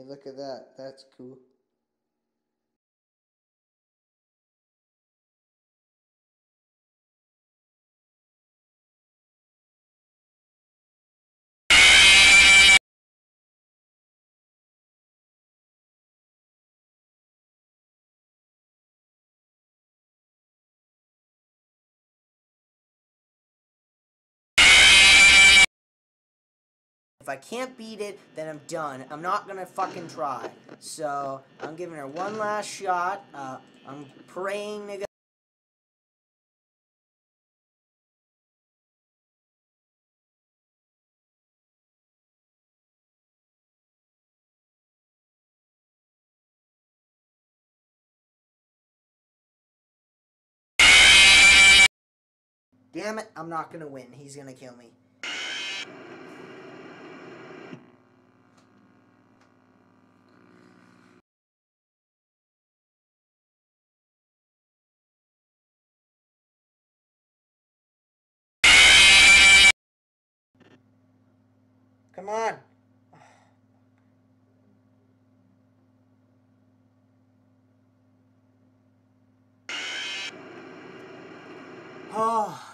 Hey, look at that. That's cool. I can't beat it, then I'm done. I'm not gonna fucking try. So I'm giving her one last shot. Uh, I'm praying to. Damn it, I'm not gonna win. He's gonna kill me. Come on. Oh,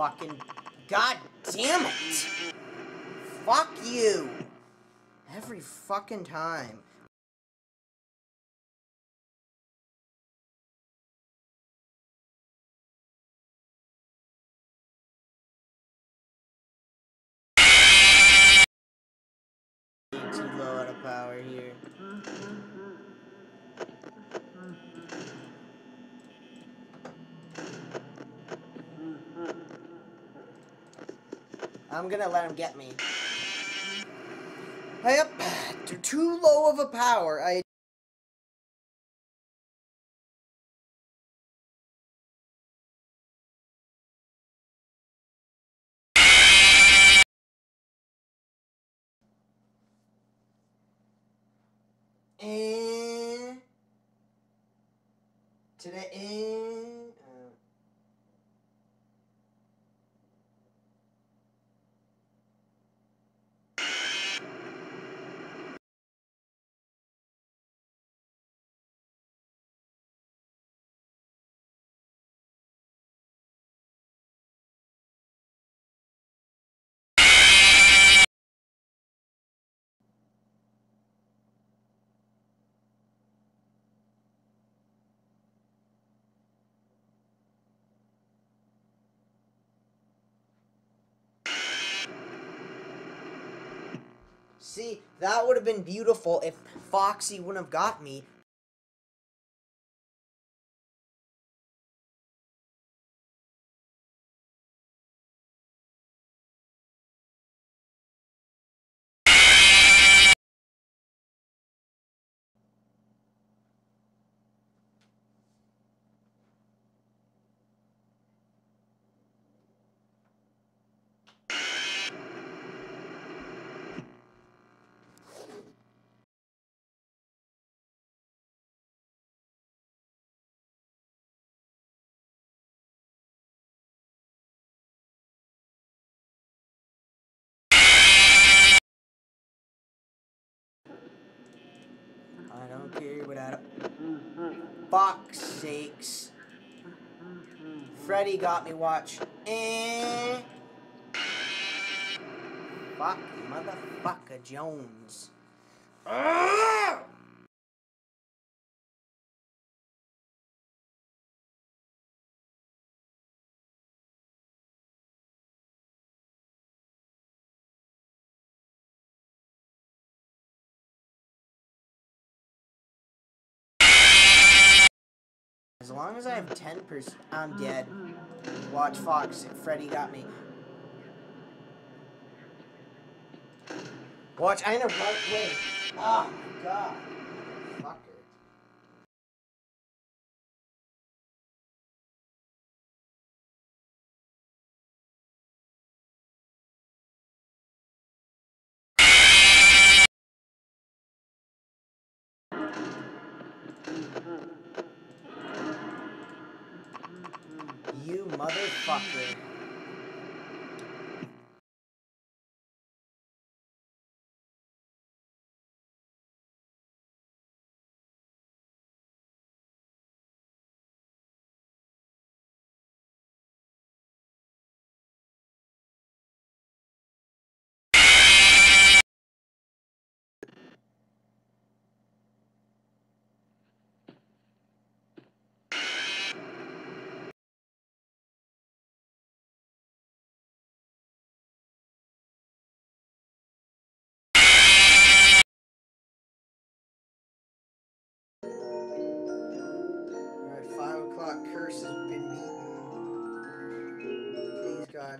fucking. God damn it! Fuck you! Every fucking time. Too low out of power here. Mm-hmm. I'm gonna let him get me. Yep, too low of a power. I. And today, and uh, see, that would have been beautiful if Foxy wouldn't have got me. I don't care what I don't. Fuck's sakes. Freddy got me, watch. Eh. Fuck, motherfucker Jones. Ah! As long as I have 10%, I'm dead. Watch Fox, Freddy got me. Watch, I know right way. Oh my god. Mm -hmm. Motherfucker.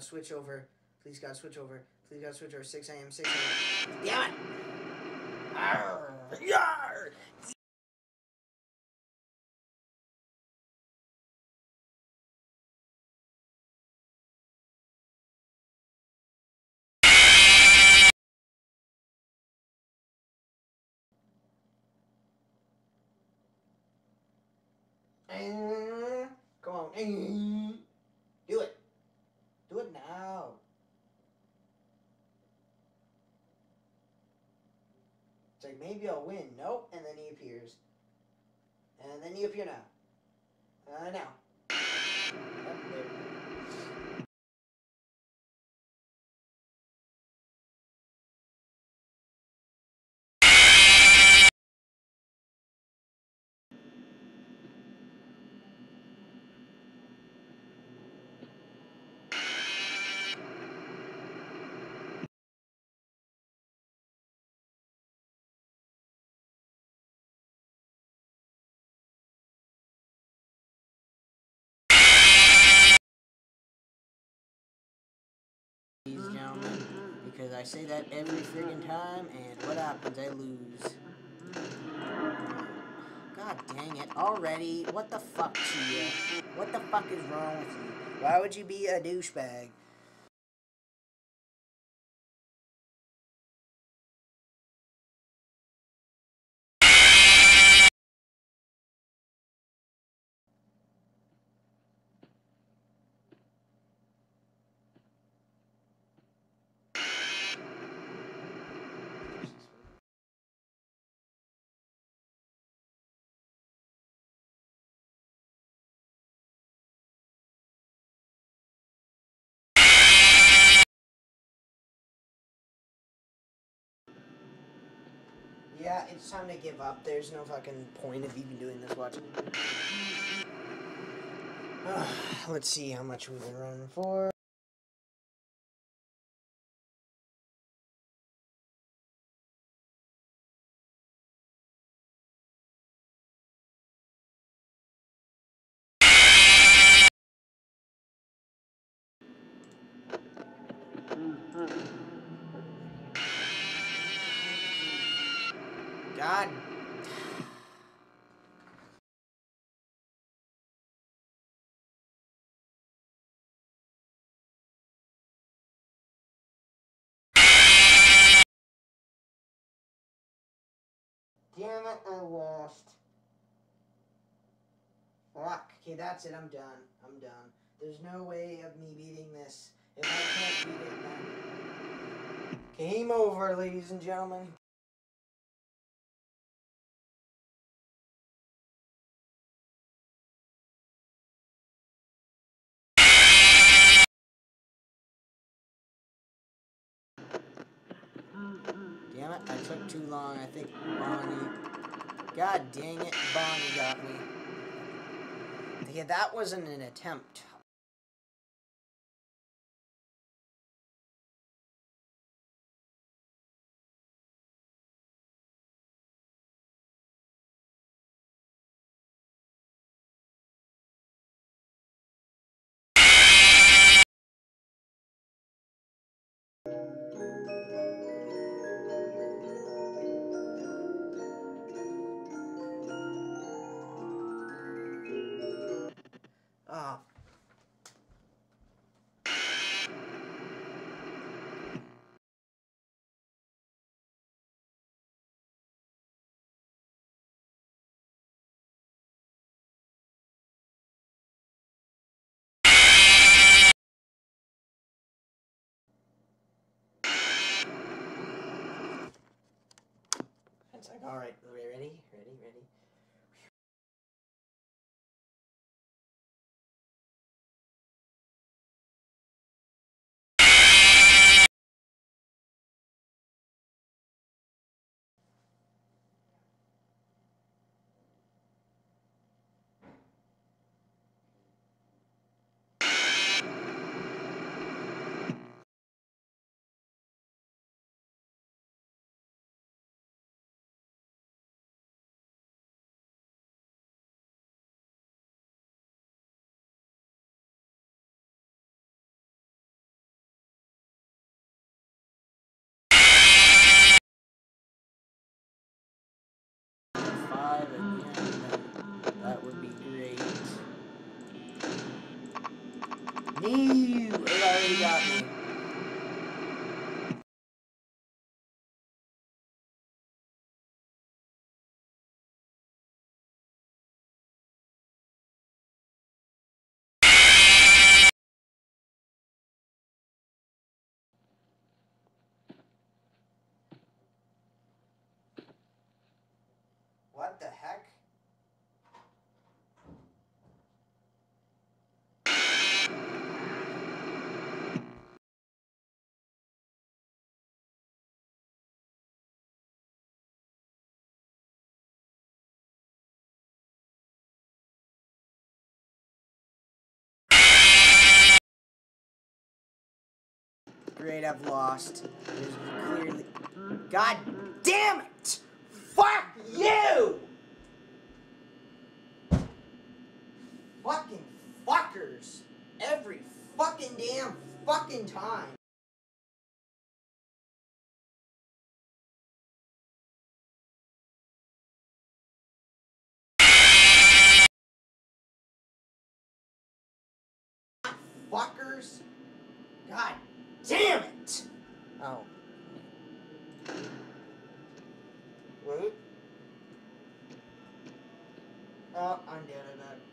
God, switch over. Please God, switch over. Please God, switch over. 6 a.m., 6 a.m. Damn it! Arr, yar! Come on. eh. Do it. Do it now. It's like maybe I'll win. Nope. And then he appears. And then you appear now. Uh, now. Because I say that every friggin' time, and what happens? I lose. God dang it, already? What the fuck? What the fuck is wrong with you? Why would you be a douchebag? Yeah, it's time to give up. There's no fucking point of even doing this watch. Let's see how much we've been running for. Mm-hmm. God. Damn it, I lost. Fuck. Okay, that's it. I'm done. I'm done. There's no way of me beating this. If I can't beat it, then. Game over, ladies and gentlemen. Damn it, I took too long. I think Bonnie. God dang it, Bonnie got me. Yeah, that wasn't an attempt. It's like, all right, are we ready, ready, ready. What the heck? Great, I've lost. There's clearly. God damn it! Fuck you! Fucking fuckers! Every fucking damn fucking time. Fuckers! God damn it! Oh. Wait. Oh, I'm dead at that.